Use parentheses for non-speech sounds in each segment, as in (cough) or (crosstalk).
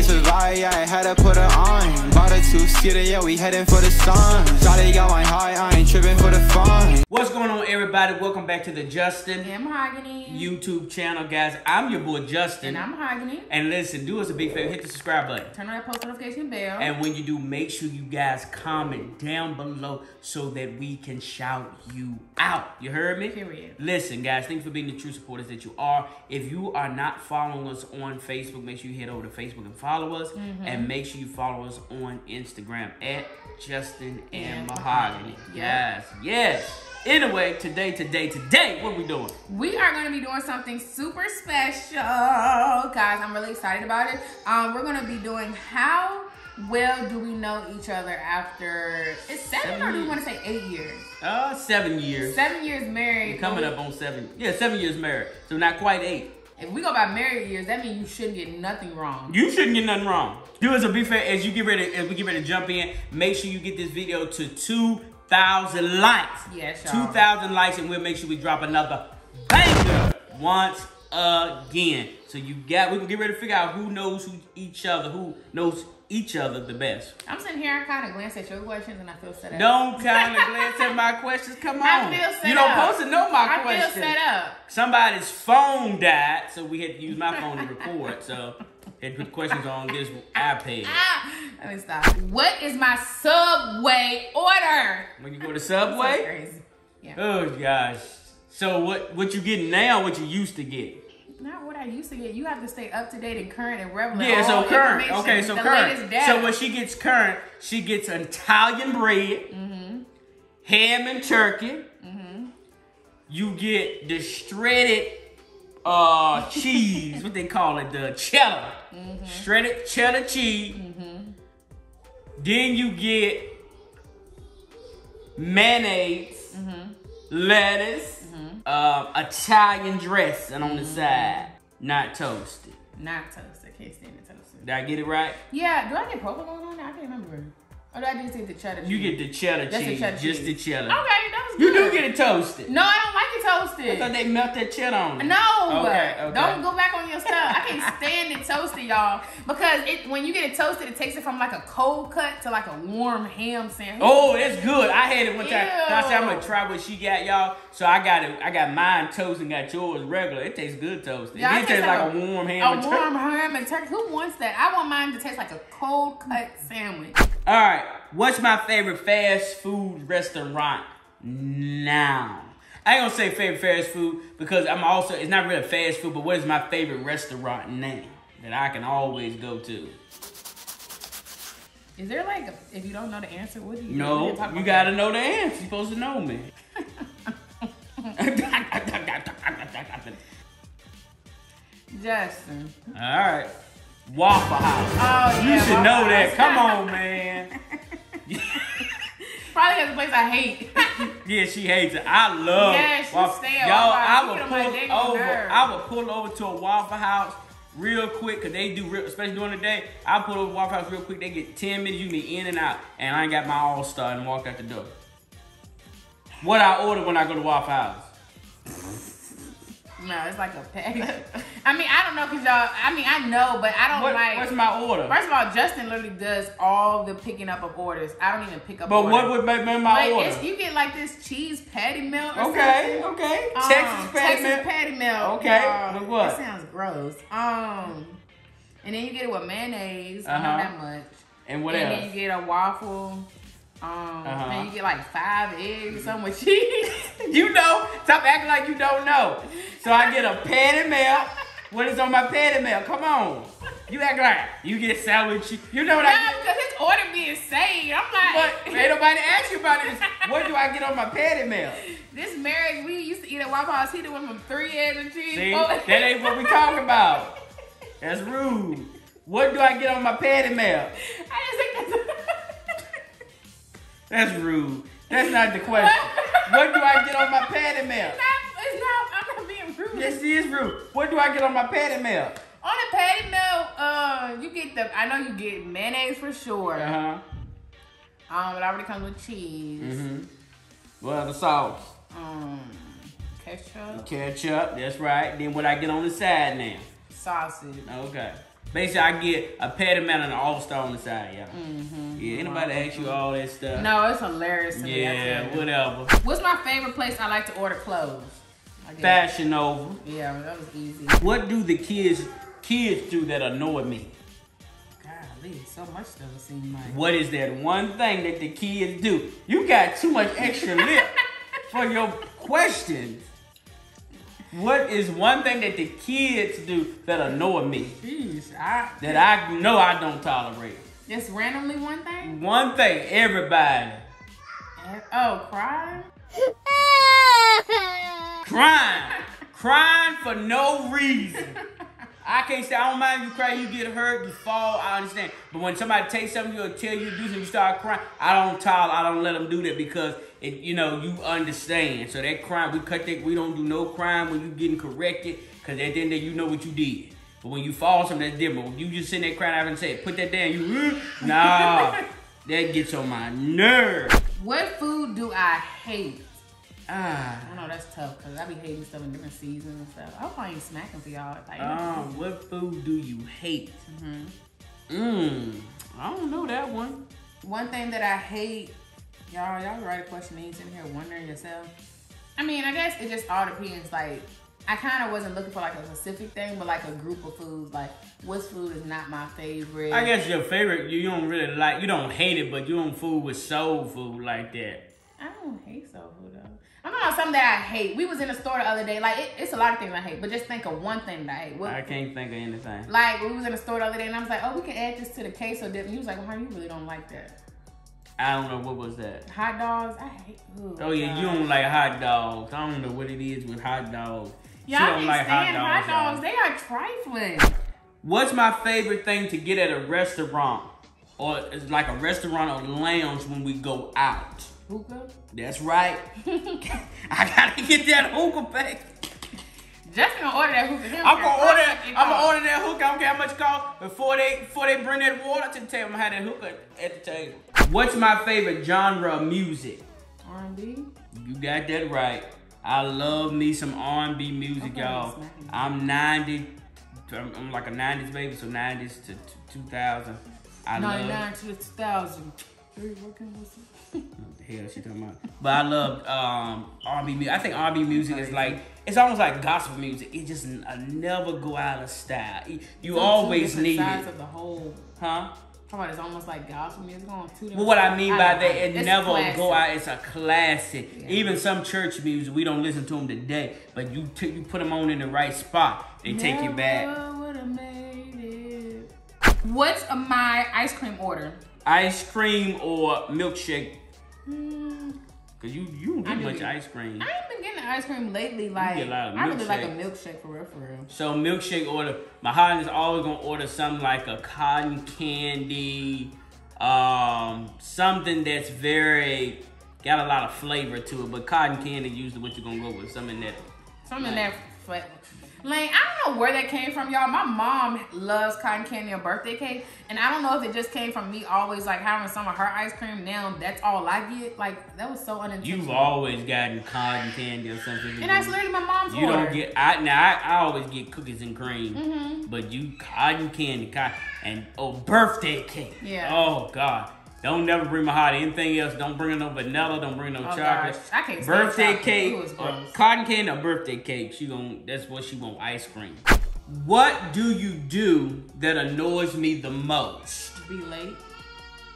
vibe, yeah, I had to put her on. Bought a two-seater, yeah, we heading for the sun. Shawty got my high, I ain't tripping for the fun. What's going on, everybody? Welcome back to the Justin And Mahogany. YouTube channel, guys. I'm your boy Justin. And I'm Mahogany. And listen, do us a big favor, hit the subscribe button. Turn on that post notification bell. And when you do, make sure you guys comment down below so that we can shout you out. You heard me? Period. Listen, guys, thank you for being the true supporters that you are. If you are not following us on Facebook, make sure you head over to Facebook and follow us. Mm-hmm. And make sure you follow us on Instagram at Justin and And Mahogany. Mahogany. Yes, yes. Anyway, today, today, today, what we doing? we are going to be doing something super special. Guys, I'm really excited about it. Um, we're going to be doing how well do we know each other after it's seven, Seven or do we years. want to say eight years? Uh, seven years. Seven years married. We're coming up on seven. Yeah, seven years married. So not quite eight. If we go by married years, that means you shouldn't get nothing wrong. You shouldn't get nothing wrong. Do as a big favor as you get ready, as we get ready to jump in. Make sure you get this video to two thousand likes. Yes, y'all. Two thousand likes, and we'll make sure we drop another banger once again. So you got, we can get ready to figure out who knows who each other, who knows each other the best. I'm sitting here, I kind of glance at your questions and I feel set up. Don't kind of (laughs) glance at my questions. Come on, I feel set you don't supposed to know my I questions. feel set up. Somebody's phone died, so we had to use my phone to record. So had to put questions on this iPad. Ah, let me stop. What is my subway order? When you go to So Subway, crazy. Yeah. oh gosh. So what what you getting now? What you used to get? Not used to get. You have to stay up to date and current and relevant. Yeah, so current. Okay, so current. So when she gets current, she gets Italian bread, Mm-hmm. ham and turkey. You get the shredded uh cheese. what they call it? The cheddar. Mm-hmm. Shredded cheddar cheese. Then you get mayonnaise, Mm-hmm. lettuce, um, Italian dressing on the side, not toasted. not toasted. Can't stand the toasted. Did I get it right? Yeah, do I get provolone on there? I can't remember. Or do I just get the cheddar? You get the cheddar That's the cheese, cheddar just cheese. the cheddar. Okay, that was good. You do get it toasted. No, I don't like it I toasted. thought they melt that cheddar on it. No, Okay, okay. don't go back on your stuff. I can't stand it toasted, y'all, because it when you get it toasted, it takes it from like a cold cut to like a warm ham sandwich. Oh, that's good. I had it one time. Ew. I said I'm gonna try what she got, y'all. So I got it. I got mine toasted and got yours regular. It tastes good toasted. Yeah, it it tastes tastes like, like a warm ham. a and turkey. warm ham and turkey. Who wants that? I want mine to taste like a cold cut sandwich. All right. What's my favorite fast food restaurant now? I ain't gonna say favorite fast food because I'm also it's not really fast food, but what is my favorite restaurant now that I can always go to? Is there like, a, if you don't know the answer, what do you? No, you about gotta know the answer. You're supposed to know me. (laughs) (laughs) Justin. All right. Waffle House. Oh You yeah, should Waffle know that. House. Come on, man. (laughs) Probably has a place I hate. (laughs) Yeah, she hates it. I love Yeah, she Waffle- stay Y'all, I would You get on my pull over. nerve. I would pull over to a Waffle House real quick because they do, real, especially during the day. I pull over to Waffle House real quick. They get 10 minutes. You can be in and out. And I ain't got my All Star and walk out the door. What I order when I go to Waffle House? No, it's like a package. (laughs) I mean, I don't know because y'all. I mean, I know, but I don't What, like. what's my order? First of all, Justin literally does all the picking up of orders. I don't even pick up. but orders. what would make my Like, order? you get like this cheese patty melt. Or Okay, something. okay. Um, Texas patty Texas melt. patty melt. Okay, y'all. what? That sounds gross. Um, and then you get it with mayonnaise. Uh-huh. know that much. And what and else? then you get a waffle. Um, Uh-huh. and you get like five eggs, some with cheese. (laughs) You know, stop acting like you don't know. So I get a patty melt. What is on my patty melt? Come on. You act like you get salad cheese. You know what no, I get? because his order being saved. I'm like, But ain't nobody ask you about this. What do I get on my patty melt? this marriage we used to eat at Waffle House. He did went from three eggs and cheese. See, that ain't what we talking about. That's rude. What do I get on my patty melt? (laughs) I just think that's. That's rude. That's not the question. (laughs) What do I get on my patty melt? Not, it's not. I'm not being rude. Yes, it is rude. What do I get on my patty melt? On the patty melt, uh, you get the. I know you get mayonnaise for sure. Uh huh. Um, it already comes with cheese. Mm-hmm. Well, the sauce. Um, ketchup, Ketchup, that's right. Then what I get on the side now? sausage. Okay. Basically, I get a man and an all star on the side, yeah. Yeah, anybody ask you all that stuff? Mm-hmm. No, it's hilarious to Yeah, whatever. What's my favorite place I like to order clothes? Fashion Nova. Yeah, that was easy. What do the kids kids do that annoy me? Golly, so much stuff it seems like. What is that one thing that the kids do? You got too much extra lip (laughs) for your questions. What is one thing that the kids do that annoy me? Jeez, I That I know I don't tolerate? just randomly one thing. One thing, everybody. Oh, crime. Crying. Crying for no reason. (laughs) I can't say I don't mind you cry, you get hurt, you fall, I understand. But when somebody takes something you or tell you to do something, you start crying, I don't tolerate, I don't let them do that because it, you know, you understand. So that crime, we cut that, we don't do no crime when you getting corrected, because at the end of you know what you did. But when you fall, something that's different. When you just sitting there crying, I haven't said, put that down, you, (laughs) nah, that gets on my nerve. What food do I hate? Ah. I know that's tough because I be hating stuff in different seasons and stuff. I hope I ain't smacking for y'all. Like, Um, what food do you hate? Mmm. I don't know that one. one thing that I hate, y'all, y'all write a question and you sitting here wondering yourself. I mean, I guess it just all depends. Like, I kind of wasn't looking for like a specific thing, but like a group of foods. Like, what food is not my favorite? I guess your favorite, you don't really like, you don't hate it, but you don't food with soul food like that. I don't hate soul food though. I'm about something that I hate. We was in the store the other day. Like, it, it's a lot of things I hate, but just think of one thing that I hate. What, I can't think of anything. Like we was in the store the other day, and I was like, "Oh, we can add this to the queso dip." And he was like, "Well, you really don't like that? I don't know what was that. Hot dogs? I hate." ooh, Oh yeah, you don't like hot dogs. I don't know what it is with hot dogs. Y'all don't like hot hot dogs. dogs. They are trifling. What's my favorite thing to get at a restaurant? Or it's like a restaurant or lounge when we go out? Hookah. That's right. (laughs) I gotta get that hookah back. Just gonna order that hookah. I'm gonna order. it I'm gonna order that hookah. I don't care how much it costs. Before they before they bring that water to the table, I'm gonna have that hookah at the table. What's my favorite genre of music? R&B. You got that right. I love me some R&B music, Okay, y'all. I'm 90. I'm, I'm like a 90s baby, so 90s to, to 2000. I love. 99 to 2000. Three working with What the hell she talking about? But I love um, R&B music. I think R&B music is like it's almost like gospel music. It just n- uh, never go out of style. You- always need sides it, of the whole. huh? On, it's almost like gospel music on two. But what I mean by that, it It's never go out. It's a classic. Yeah. Even some church music, we don't listen to them today. But you t- you put them on in the right spot, they take you back. Never would've made it. What's my ice cream order? Ice cream or milkshake? Hmm, Cause you you don't get do. much ice cream. I ain't been getting ice cream lately. Like get a lot of I really like a milkshake for real, for real. So milkshake order. My husband is always gonna order something like a cotton candy, um, something that's very got a lot of flavor to it. But cotton candy usually what you're gonna go with. Something that Something that flavor. Like I don't know where that came from, y'all. My mom loves cotton candy and birthday cake, and I don't know if it just came from me always like having some of her ice cream. Now that's all I get. Like that was so unintentional. you've always gotten cotton candy or something. and that's literally my mom's You order. don't get. I now I, I always get cookies and cream, Mm-hmm. but you cotton candy, cotton, and oh birthday cake. Yeah. Oh God. Don't never bring my heart anything else. Don't bring no vanilla. Don't bring no Oh, chocolate. gosh. I can't birthday cake Ooh, it's or gross. cotton candy or birthday cake. She gon' That's what she want. Ice cream. What do you do that annoys me the most? Be late.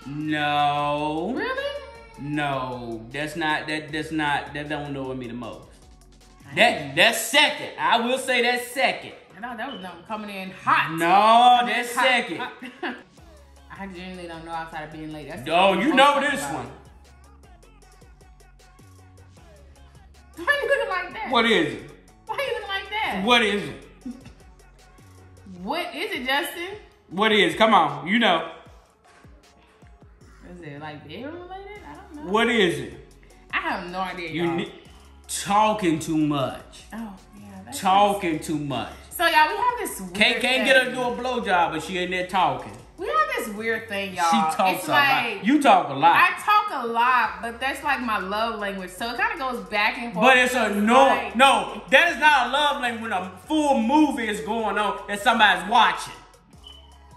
No. Really? No. That's not. That. That's not. That don't annoy me the most. Dang. That. That's second. I will say that's second. I thought that was coming in hot. No, that's Hot, second. hot. (laughs) I genuinely don't know outside of being late. That's Oh, you know this about. one. (laughs) Why you looking like that? What is it? Why you looking like that? What is it? What is it, Justin? What is? Come on, you know. Is it like bedroom related? I don't know. What is it? I have no idea. You talking too much. Oh yeah. Talking too much. So y'all, we have this Can't can't thing. get her to do a blowjob, but she in there talking. This weird thing, y'all. She talks it's a like, lot. You talk a lot, I talk a lot, but that's like my love language. So it kind of goes back and forth. but it's a no. Like- No, that is not a love language when a full movie is going on and somebody's watching.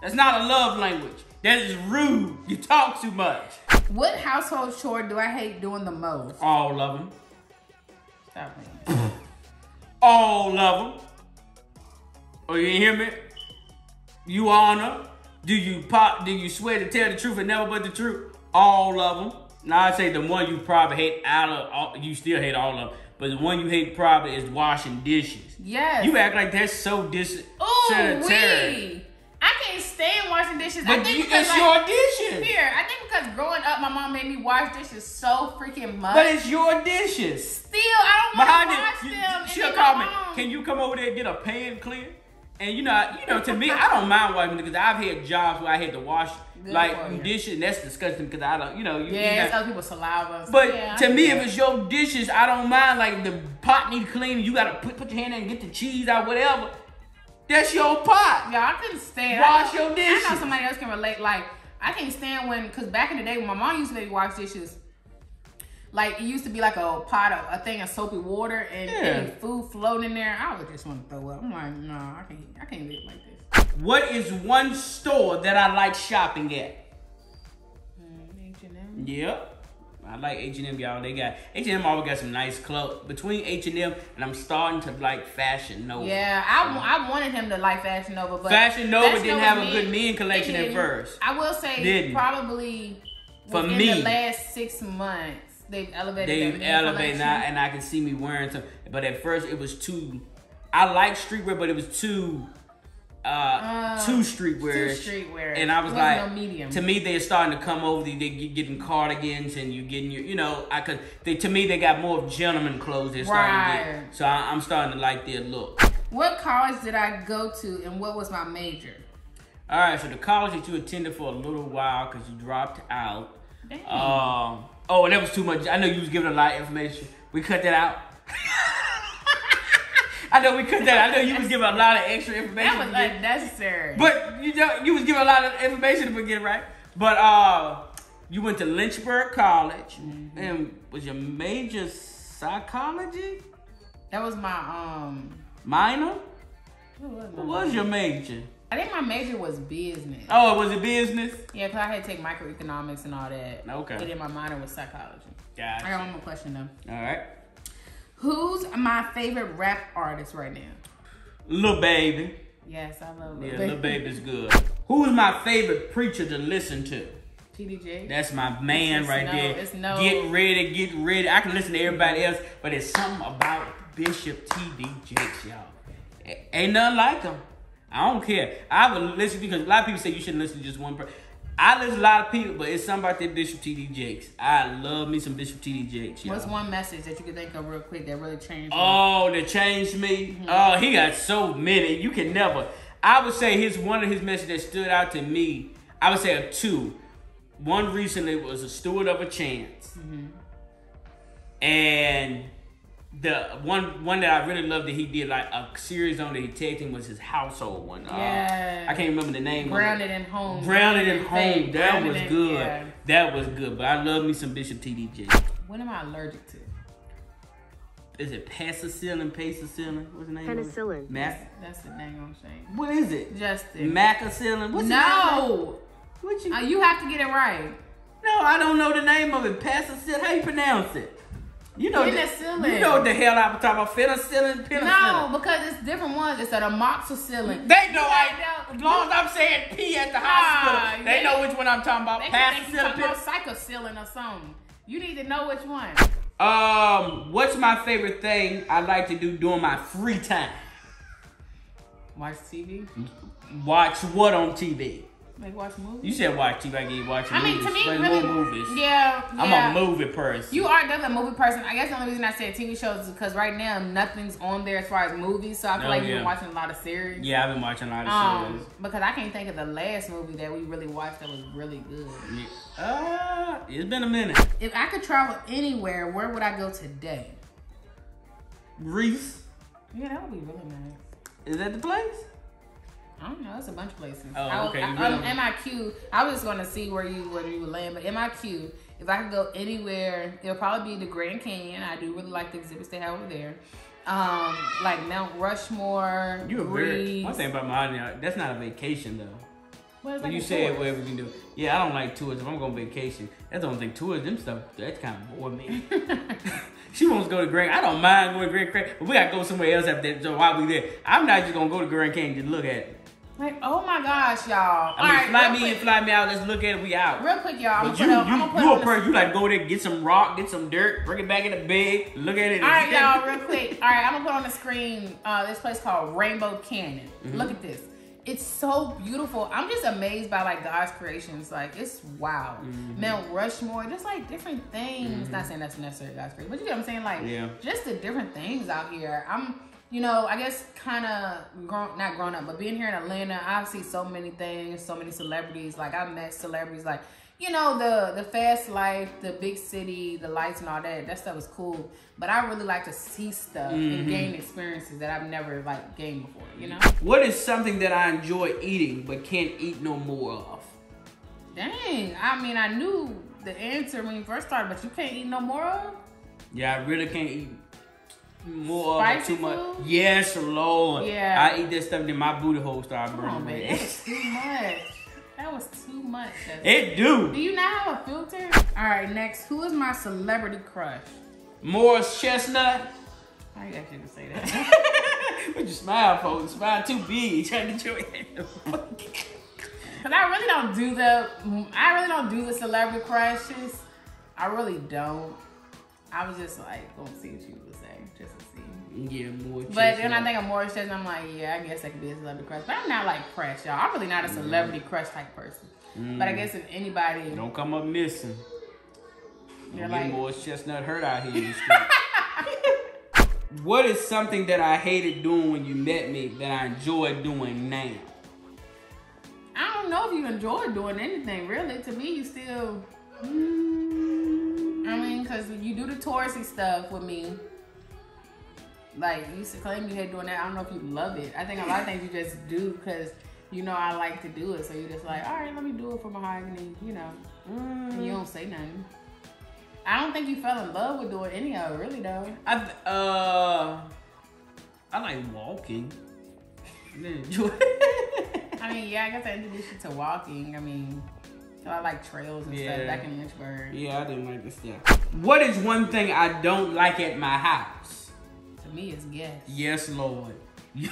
That's not a love language. That is rude. You talk too much. What household chore do I hate doing the most? All of them. Stop me. All of them. Oh, you hear me? You honor? Do you pop? Do you swear to tell the truth and never but the truth? All of them. Now I say the one you probably hate out of all, you still hate all of them, but the one you hate probably is washing dishes. Yes. You act like that's so dis Ooh, we. I can't stand washing dishes. I But think you, because, it's like, your dishes. Here, I think because growing up, my mom made me wash dishes so freaking much. But it's your dishes. Still, I don't want to wash them. she'll call me. Can you come over there and get a pan clean? And you know, you know, to me, I don't mind washing because I've had jobs where I had to wash Good like dishes, and that's disgusting because I don't, you know, you, you Yeah, it's other people's saliva. so But yeah, to me, that. if it's your dishes, I don't mind. Like the pot need cleaning, you gotta put, put your hand in and get the cheese out, whatever. That's your pot. Yeah, I couldn't stand. Wash your dishes. I know somebody else can relate. Like, I can't stand when, cause back in the day when my mom used to make me wash dishes, like it used to be like a pot of a thing of soapy water and Yeah. any food floating in there. I would just want to throw up. I'm like, no, I can't. I can't live like this. What is one store that I like shopping at? H&M. Yep. I like H&M, y'all. They got H&M always got some nice clothes. Between H&M and I'm starting to like Fashion Nova. Yeah, I, wa- I wanted him to like Fashion Nova, but Fashion Nova didn't have a good men collection at first. I will say Didn't. probably For me. the last six months they've elevated. They've elevated now, and I can see me wearing some. But at first, it was too. I like streetwear, but it was too. Uh, Uh, too streetwear. too streetwear. And I was like, no medium. to me, they're starting to come over. They they get- getting cardigans, and you're getting your, you know, I could. They to me, they got more of gentleman clothes. They're starting to get. So I, I'm starting to like their look. What college did I go to, and what was my major? All right, so the college that you attended for a little while because you dropped out. Dang. Um. Oh, that was too much. I know you was giving a lot of information. We cut that out. (laughs) I know we cut that. out. I know you was giving a lot of extra information. that was unnecessary. but you know, you was giving a lot of information to begin, right? But uh, you went to Lynchburg College, Mm-hmm. and was your major psychology that was my um. minor? What was, What was your major? I think my major was business. Oh, was it business? Yeah, cause I had to take microeconomics and all that. Okay. And then my minor was psychology. I got one more question though. All right, Who's my favorite rap artist right now? Lil baby. Yes, I love Yeah, Lil Baby. baby's good. Who's my favorite preacher to listen to? TDJ. That's my man It's right no- there. it's no- Get ready, get ready. I can listen to everybody else, but it's something about Bishop T.D. Jakes, y'all. Ain't nothing like him. I don't care. I would listen because a lot of people say you shouldn't listen to just one person. I listen to a lot of people, but it's something about that Bishop T.D. Jakes. I love me some Bishop T.D. Jakes, y'all. What's one message that you could think of real quick that really changed? you? Oh, that changed me. Mm-hmm. Oh, he got so many. You can never. I would say his one of his messages that stood out to me. I would say a two. One recently was a steward of a chance, Mm-hmm. and the one one that I really loved that he did like a series on that he tagged him was his household one. Uh, Yeah. I can't remember the name. of. Grounded in home. Grounded in home. faith, That grounded was in- good. yeah. That was good. But I love me some Bishop T.D. Jakes. What am I allergic to? Is it Passacillin, Pacicillin? What's the name? of it? Penicillin. Mac. That's the name I'm saying. What is it? Justin. Macacillin. What's no. What you? Uh, you have to get it right. no, I don't know the name of it. Passacillin. How you pronounce it? You know. the- Penicillin. You know what the hell I'm talking about? Penicillin. Penicillin. No, because it's different ones. It's an amoxicillin. They know I. know. As long as I'm saying P at the hospital, they they- know which one I'm talking about. They can think you Passacillin. talking about psychocillin or something. You need to know which one. Um, what's my favorite thing I like to do during my free time? Watch TV. Watch what on TV? Like watch movies. You said watch TV. I get watch I mean, movies. to me, Explain really, movies. yeah, I'm yeah. a movie person. You are definitely a movie person. I guess the only reason I said TV shows is because right now nothing's on there as far as movies. So I feel Oh, like you've been watching a lot of series. yeah, I've been watching a lot of Um, shows. because I can't think of the last movie that we really watched that was really good. Yeah. Uh, it's been a minute. If I could travel anywhere, where would I go today? Reese, Yeah, that would be really nice. is that the place? I don't know. It's a bunch of places. Oh, I, okay, I, you um, MIQ. I was just gonna see where you where you would land, but MIQ. If I could go anywhere, it'll probably be the Grand Canyon. I do really like the exhibits they have over there. Um, like Mount Rushmore. You a very one thing about my that's not a vacation though. Well, When like you say whatever we can do. Yeah, I don't like tours. If I'm going on vacation, that's the only thing. Tours, them stuff, that's kind of bore me. (laughs) she wants to go to Grand. I don't mind going to Grand Canyon, but we got to go somewhere else after that. So while we there, I'm not just going to go to Grand Canyon just look at it. Like, oh my gosh, y'all. I mean, All right, fly me quick, in, fly me out. Let's look at it. We out. Real quick, y'all. I'm But gonna you, put you, on, I'm gonna put you a person. You like go there, get some rock, get some dirt, bring it back in the bag, look at it. All right, y'all, real quick. All right, I'm gonna put on the screen uh, this place called Rainbow Canyon. Mm-hmm. Look at this. It's so beautiful. I'm just amazed by like God's creations. Like it's wow. Mm-hmm. Mount Rushmore, just like different things. Not saying that's necessarily God's creation, but you get what I'm saying. Like Yeah. just the different things out here. I'm, you know, I guess kind of grown, not grown up, but being here in Atlanta, I've seen so many things, so many celebrities. Like I met celebrities, like you know, the the fast life, the big city, the lights and all that. That stuff is cool. But I really like to see stuff and mm-hmm. gain experiences that I've never like gained before. You know? What is something that I enjoy eating but can't eat no more of? Dang. I mean, I knew the answer when you first started, but you can't eat no more of. Yeah, I really can't eat more of it Spicy too much. Yes, Lord. Yeah. I eat that stuff, then my booty hole start Come on, burning. man. That was too much. That was too much. It do. Do you not have a filter? All right, next. Who is my celebrity crush? Morris Chestnut. How you actually gonna say that? (laughs) Would you smile, folks? Smile too big. (laughs) Trying to get your. Cause I really don't do the. I really don't do the celebrity crushes. I really don't. I was just like gonna see what you yeah, more. But then I think of Morris Chestnut, I'm like, yeah, I guess that could be a celebrity crush. But I'm not like crush, y'all. I'm really not a mm-hmm. celebrity crush type person. But I mm-hmm. guess if anybody, Don't come up missing. you're Don't like, Morris Chestnut hurt out here. (laughs) what is something that I hated doing when you met me that I enjoy doing now? I don't know if you enjoy doing anything really. To me, you still. Mm, I mean, cause you do the touristy stuff with me. Like you used to claim you hate doing that. I don't know if you love it. I think a lot of things you just do because you know I like to do it. So you're just like, all right, let me do it for mahogany. You know, and you don't say nothing. I don't think you fell in love with doing any of it, really though. I th- uh, I like walking. I didn't enjoy I mean, yeah, I guess I introduced you to walking. I mean, I like trails and Yeah. stuff back in Lynchburg. Yeah, I didn't like this stuff. What is one thing I don't like at my house? Me, it's guess. Yes, Lord. (laughs) you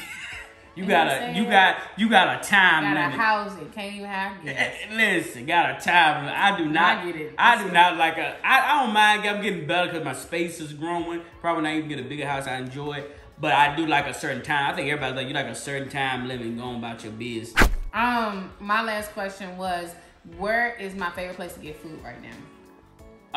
You got know what a I'm you got you got a time Gotta limit. house it. Can't even have guess. Eh, Listen, got a time limit. I do not. I get it. I do not like a. I, I don't mind. I'm getting better because my space is growing. Probably not even get a bigger house. I enjoy it, but I do like a certain time. I think everybody's like you like a certain time limit going about your business. Um, my last question was, where is my favorite place to get food right now?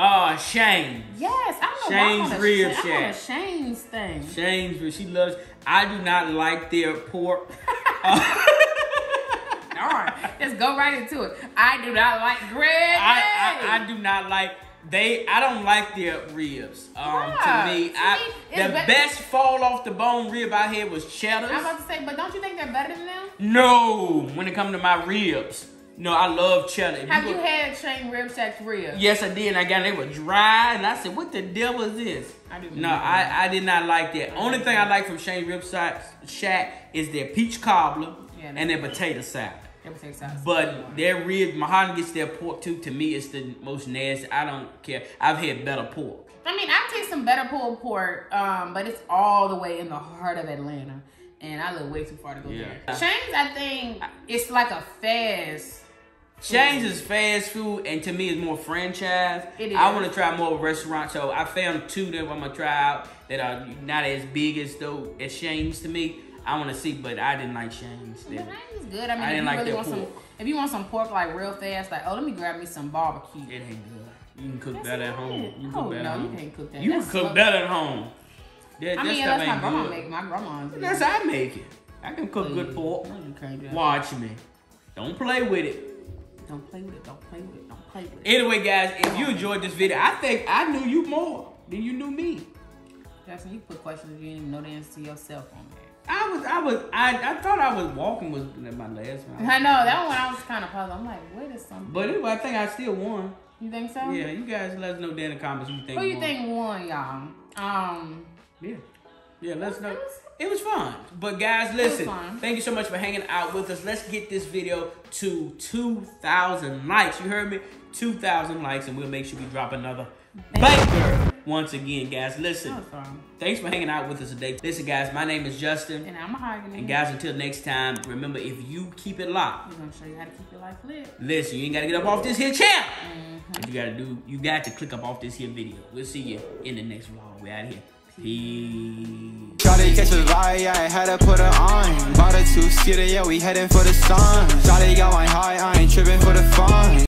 Oh, Shane. Yes, I don't know. Shane's I'm on a Rib Shane- I'm on a Shack. Shane's thing. Shane's. She loves. I do not like their pork. (laughs) (laughs) All right, just go right into it. I do not like Greg. I, I, I do not like they. I don't like their ribs. Um, Yeah, to me, to I, me, the best fall off the bone rib I had was cheddar. I was about to say, but don't you think they're better than them? No, when it comes to my ribs, no, I love cheddar. If Have go- you had Shane Rib Shack's ribs? Yes, I did. And I got they were dry, and I said, "What the devil is this?" I do No, I, I did not like that. Only thing I like from Shane Rib Shack is their peach cobbler Yeah, and their potato salad. But their rib, Mahogany gets their pork too. To me, it's the most nasty. I don't care. I've had better pork. I mean, I taste some better pulled pork, um, but it's all the way in the heart of Atlanta, and I live way too far to go Yeah. there. Shane's, I think, it's like a fast. Shane's is fast food, and to me, it's more franchise. It I want to try more restaurants, so I found two that I'm gonna try out that are not as big as though as Shane's to me. I want to see, but I didn't like Shane's. But Shane's good. I mean, I if you like really want some, pork. if you want some pork like real fast, like oh, let me grab me some barbecue. It ain't good. You can cook better at home. You can Oh, cook better no, at you home. can't cook that. You can cook better at home. That, I that mean, stuff that's my ain't grandma good. make. My grandma's. That's how I make it. I can cook good pork. No, you can't do. Watch me. Don't play with it. Don't play with it. Don't play with it. Don't play with it. Anyway, guys, if you enjoyed this video, I think I knew you more than you knew me. Jackson, you put questions you didn't even know the answer to yourself on there. I was, I was, I, I thought I was walking was my last one. (laughs) I know that one. I was kind of puzzled. I'm like, what is something? But anyway, I think I still won. You think so? Yeah, you guys let us know down in the comments who you think Who you won. think won, y'all? Um, Yeah. Yeah, let us know. It was fun. But guys, listen. Thank you so much for hanging out with us. Let's get this video to 2,000 likes. You heard me? 2,000 likes, and we'll make sure we drop another banger once again, guys. Listen. That was fun. Thanks for hanging out with us today. Listen, guys, my name is Justin. And I'm a Mahogany. And guys, until next time, remember if you keep it locked, we're gonna show you how to keep your life lit. listen, you ain't gotta get up off this here channel. What mm-hmm. you gotta do, you got to click up off this here video. We'll see you in the next vlog. We out here. Peace. Shawty catch a vibe, yeah, I had to put her on. Bought a two-seater, yeah, we heading for the sun. Shawty got my high, I ain't tripping for the fun.